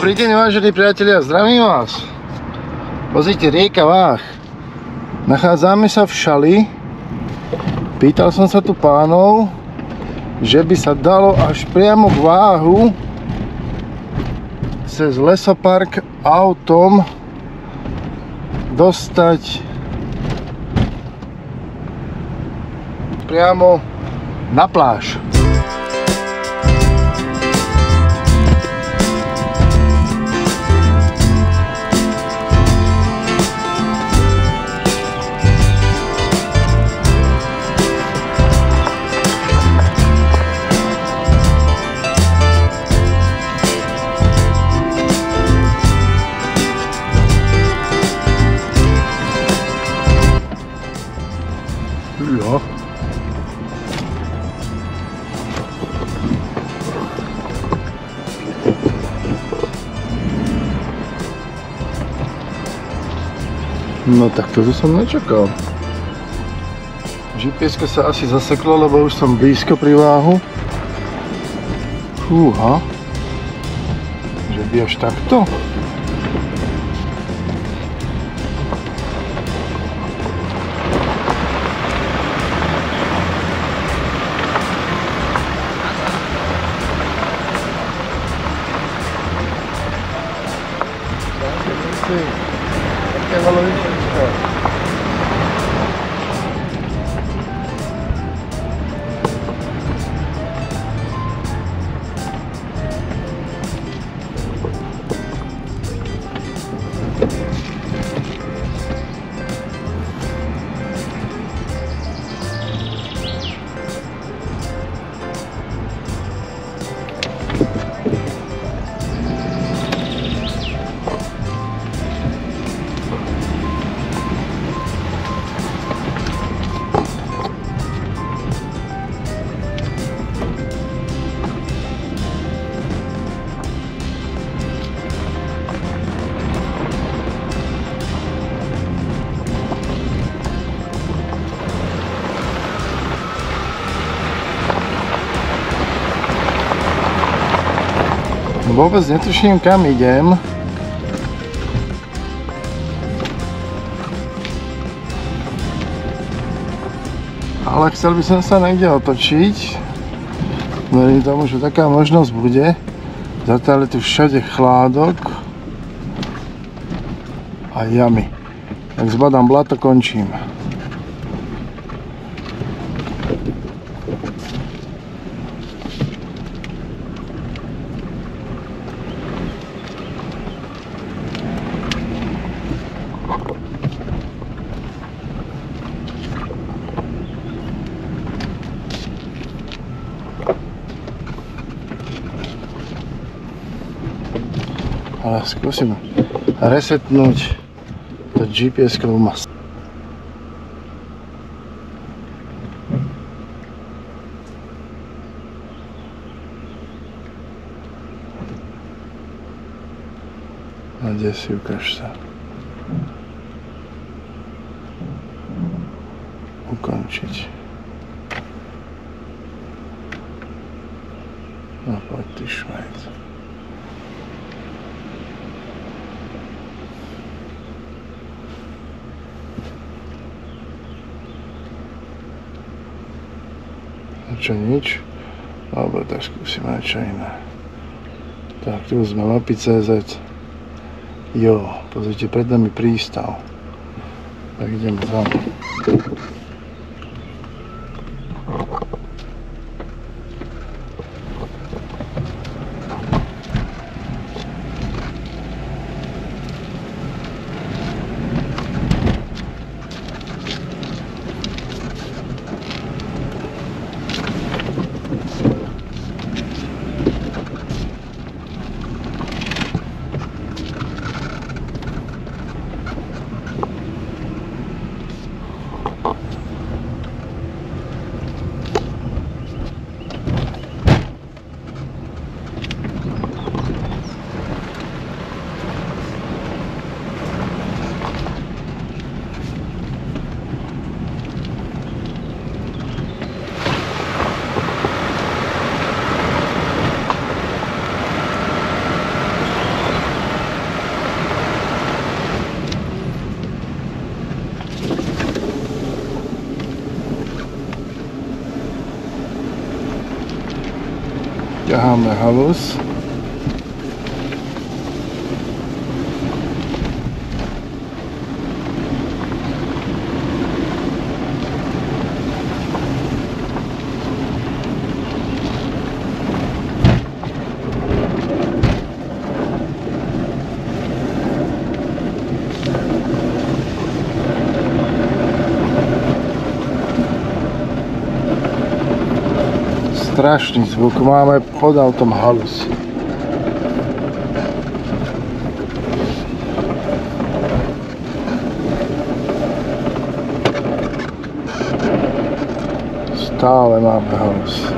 Dobrý deň, vážení priatelia, zdravím vás. Pozrite, rieka Vách. Nachádzame sa v Šali. Pýtal som sa tu pánov, že by sa dalo až priamo k Váhu cez lesopark autom dostať priamo na pláž. No tak to som nečakal. gps sa asi zaseklo, lebo už som blízko pri váhu. Fúha. Že by až takto? Také Vôbec netuším kam idem. Ale chcel by som sa niekde otočiť. Verím tomu, že taká možnosť bude. Zatiaľ je tu všade chládok a jamy. Tak zbadám blato, končím. Ale skúsim resetnúť to GPS-kovú masu. A kde si ukáž sa. Čo nič, alebo tak skúsim aj čo iné. Tak, tu sme mapy CZ. Jo, pozrite, pred nami prístav. Tak ideme tam. Ťaháme halus. Strašný zvuk máme pod autom halus. Stále máme halus.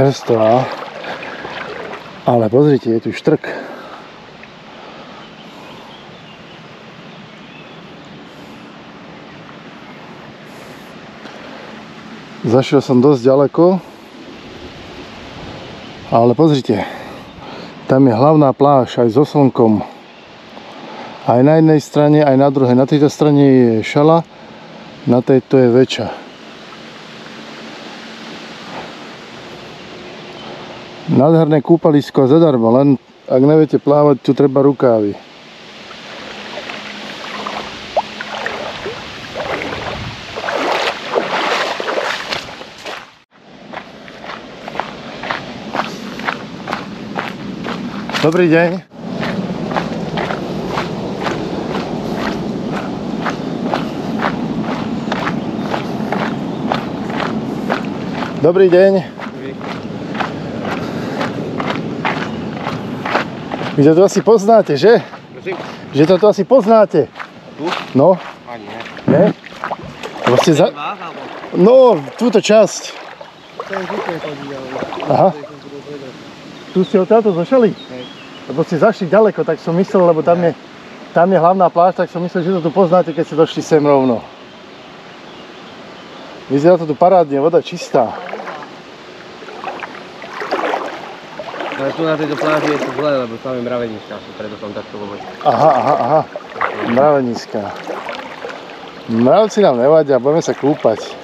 Čerstvá. Ale pozrite, je tu štrk. Zašiel som dosť ďaleko. Ale pozrite, tam je hlavná pláž aj so slnkom. Aj na jednej strane, aj na druhej. Na tejto strane je šala, na tejto je väčšia. Nádherné kúpalisko zadarmo, len ak neviete plávať, tu treba rukávy. Dobrý deň. Dobrý deň. Vy to tu asi poznáte, že? Prosím? Že to tu asi poznáte. Tu? No, Ani ne. ne? Lebo ste za... No, túto časť. Aha. Tu ste odtiaľto zošali? Hej. Lebo ste zašli ďaleko, tak som myslel, lebo tam je, tam je hlavná pláž, tak som myslel, že to tu poznáte, keď ste došli sem rovno. Vyzerá to tu parádne, voda čistá. Ale tu na tejto pláži je to zle, lebo tam je mravenička, preto som takto vôbec. Aha, aha, aha. Mravenická. Mravci nám nevadia, budeme sa kúpať.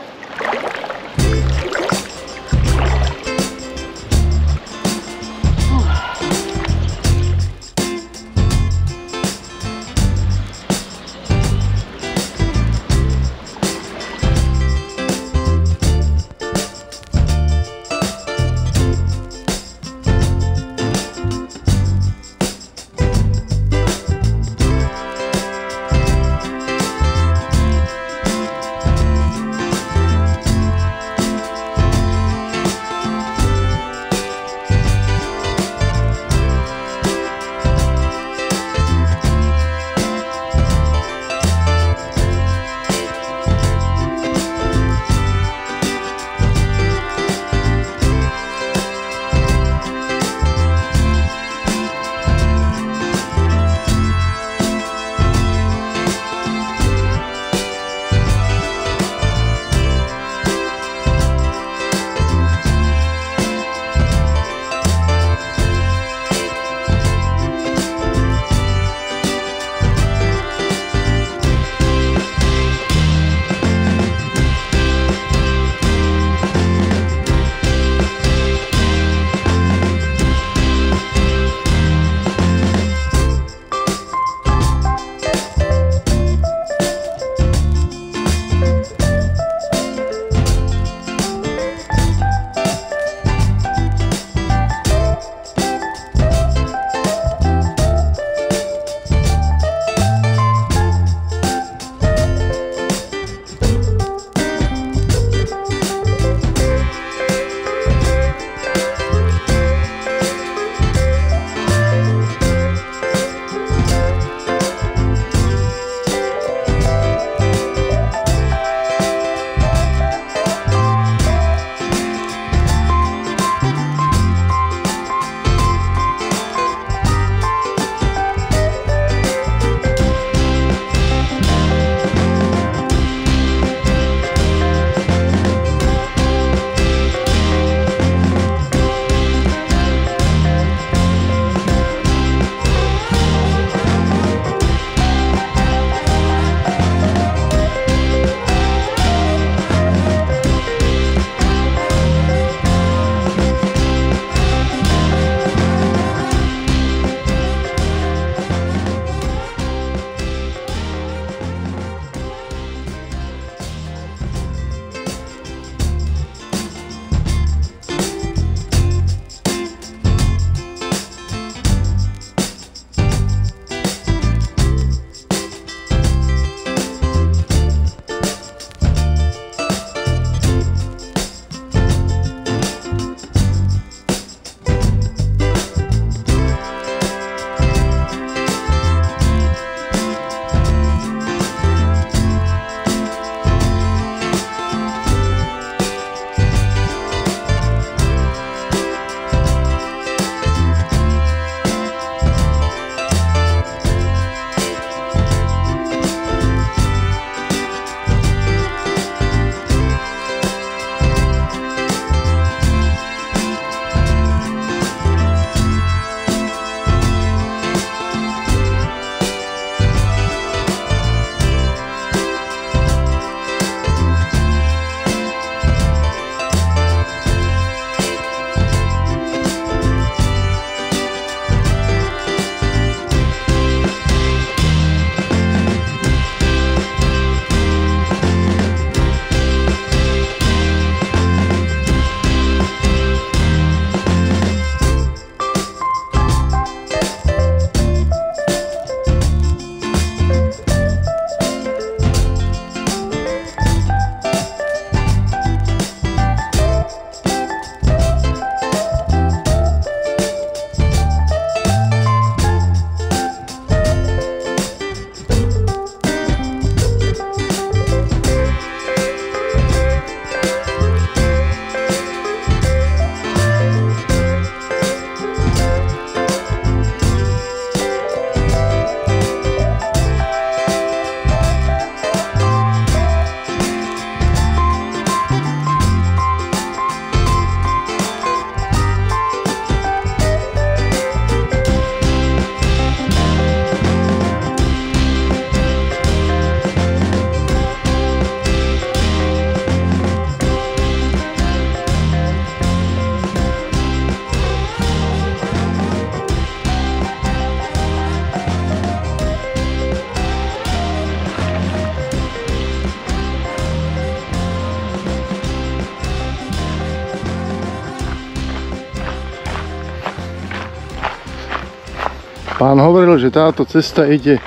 Pán hovoril, že táto cesta ide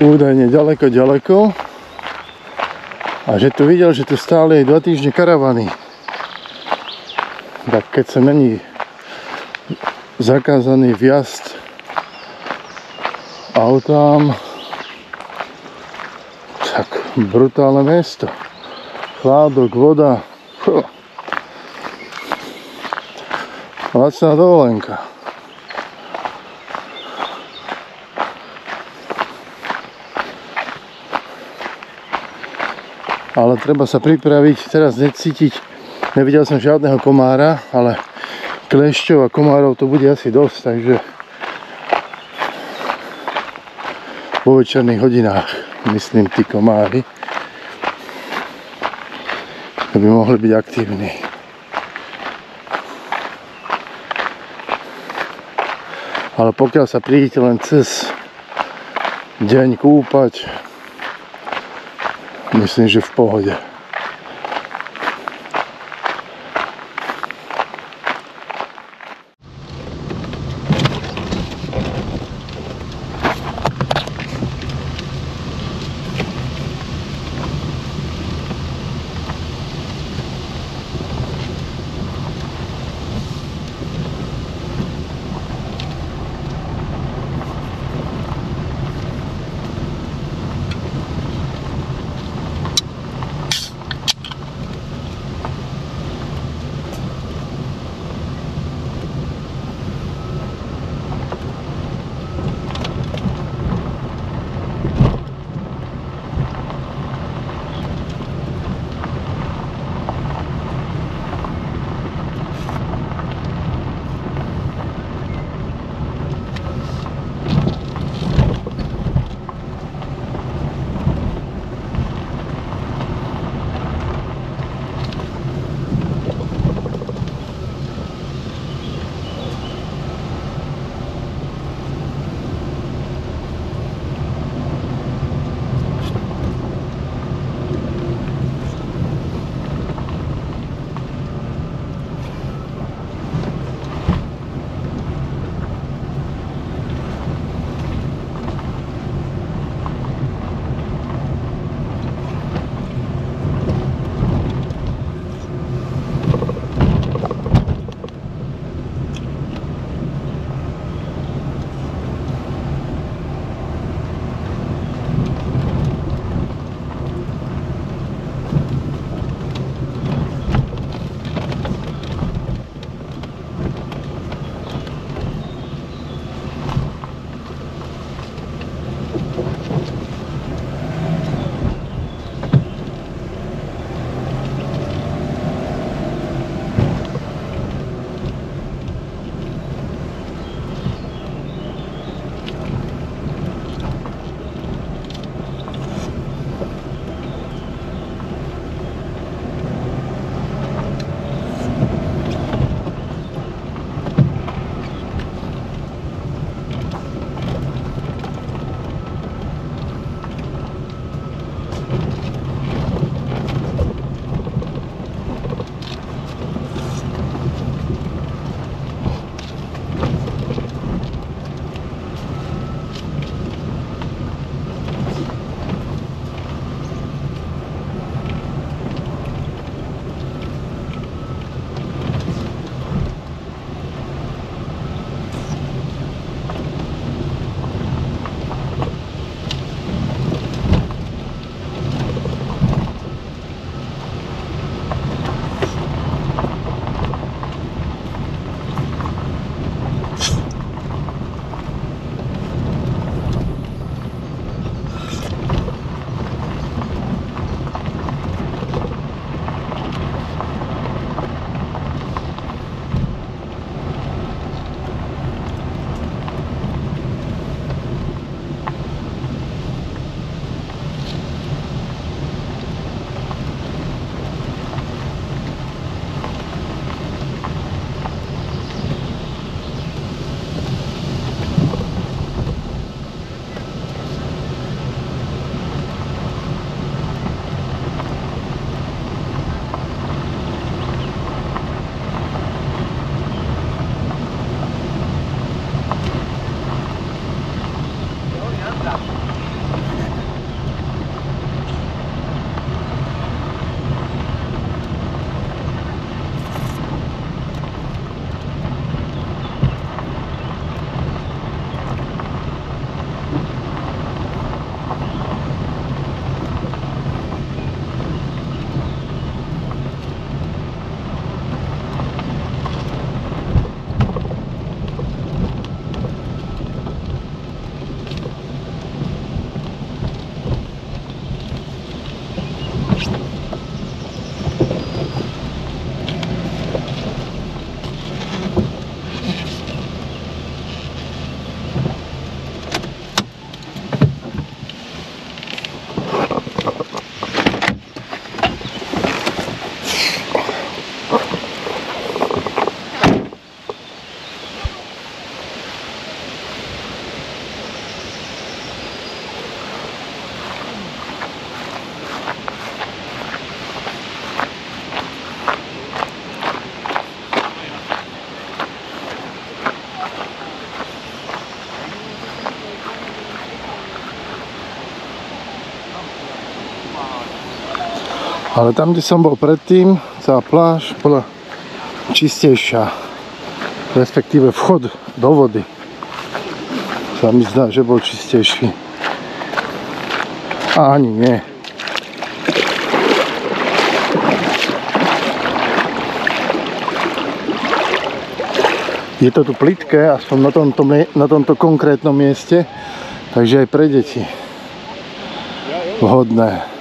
údajne ďaleko, ďaleko a že tu videl, že tu stále je dva týždne karavany. Tak keď sa není zakázaný vjazd autám, tak brutálne mesto. Chládok, voda. Lacná dovolenka. Ale treba sa pripraviť, teraz necítiť, nevidel som žiadneho komára, ale klešťov a komárov to bude asi dosť, takže vo večerných hodinách, myslím, tí komári by mohli byť aktívni. Ale pokiaľ sa prídete len cez deň kúpať, myslím, že v pohode. Ale tam, kde som bol predtým, tá pláž bola čistejšia. Respektíve vchod do vody sa mi zdá, že bol čistejší. A ani nie. Je to tu plitké, aspoň na tomto, na tomto konkrétnom mieste, takže aj pre deti vhodné.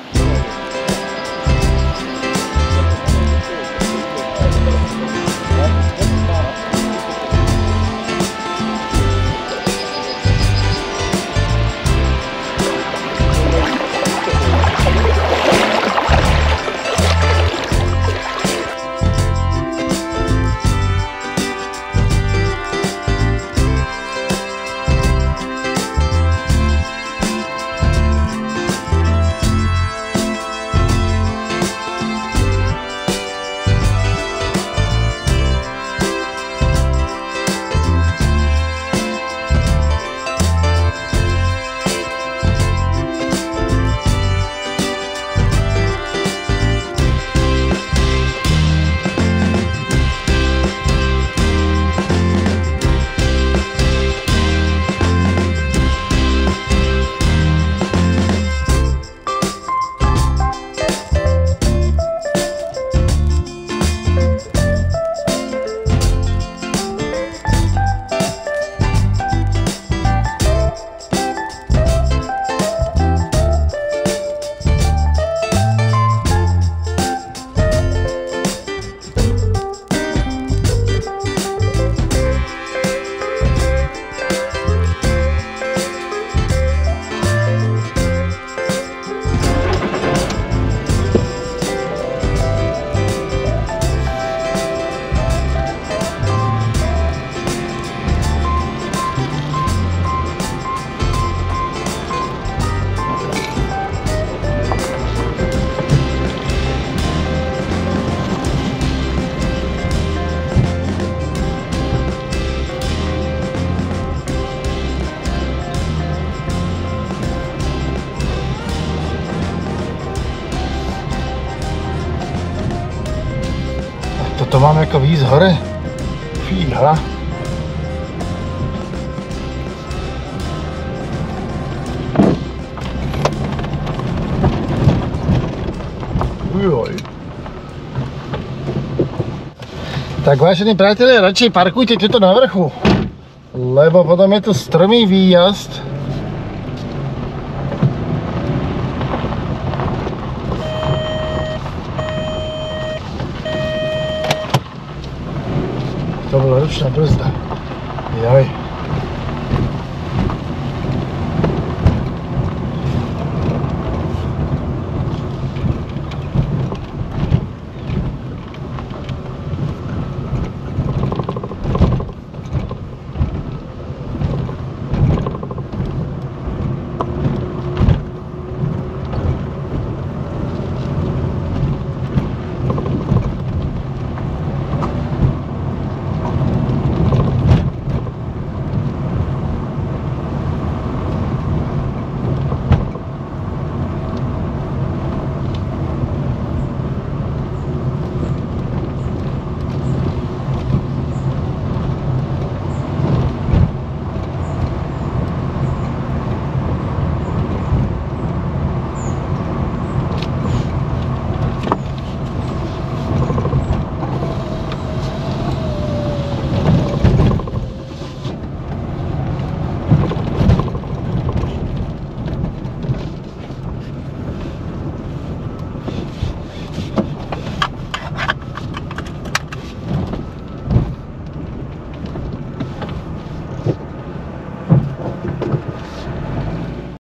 Mám ako výjsť hore? Fíha. Ujoj. Tak vážení priatelia, radšej parkujte tuto na vrchu. Lebo potom je tu strmý výjazd. To bola ručná brzda. Jaj.